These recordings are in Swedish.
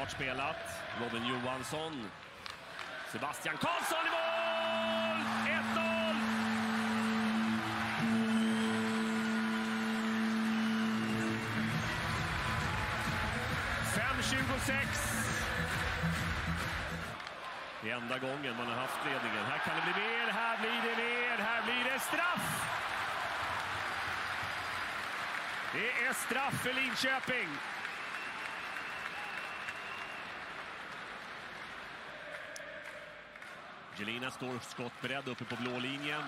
Smart spelat. Robin Johansson. Sebastian Karlsson i mål! 1-0! Det är enda gången man har haft ledningen. Här kan det bli mer, här blir det mer, här blir det straff! Det är straff för Linköping. Jelina står skottberedd uppe på blå linjen.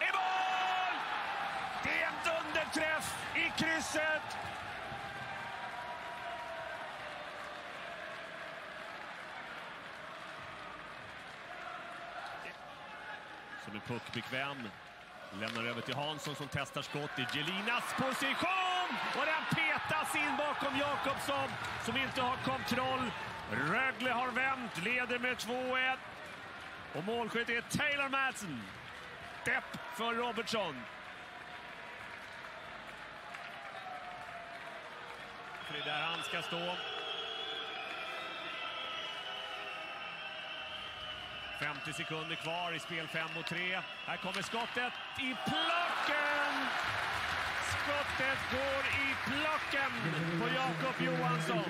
I mål! Det är en dunderträff i krysset! Som är puckbekväm. Lämnar över till Hansson som testar skott i Gelinas position! Och den petas in bakom Jakobsson som inte har kontroll. Rögle har vänt, leder med 2-1. Och målskytt är Taylor Madsen. Depp för Robertson. För det är där han ska stå. 50 sekunder kvar i spel 5 mot 3. Här kommer skottet i plocken! Skottet går i plocken på Jakob Johansson.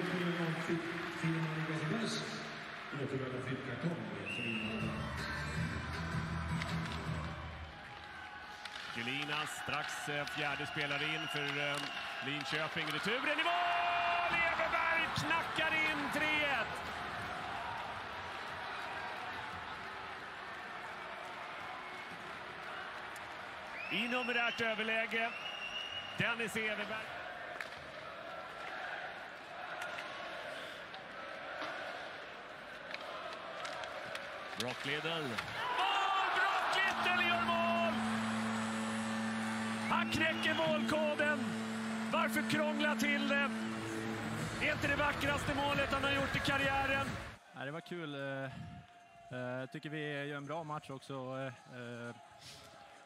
Gelina strax eh, fjärde spelare in för eh, Linköping. Returen i mål! Everberg knackar in 3-1. I numerärt överläge. Dennis Everberg. Brock Liddell. Mål! Brock Liddell gör mål! Han knäcker målkoden. Varför krångla till det? Är inte det vackraste målet han har gjort i karriären? Ja, det var kul. Jag eh, eh, tycker vi gör en bra match också. Eh,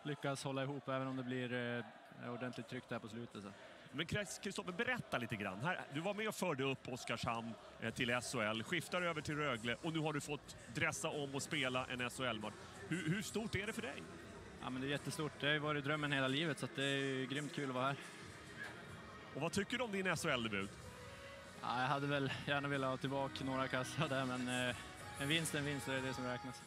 lyckas hålla ihop även om det blir det är ordentligt tryck där på slutet. Så. Men Kristoffer, berätta lite grann. Här, du var med och förde upp Oskarshamn eh, till SHL, skiftar över till Rögle och nu har du fått dressa om och spela en SHL-match. Hur, hur, stort är det för dig? Ja, men det är jättestort. Det har varit drömmen hela livet, så det är grymt kul att vara här. Och vad tycker du om din SHL-debut? Ja, jag hade väl gärna velat ha tillbaka några kassar där, men eh, en vinst är en vinst, det är det som räknas.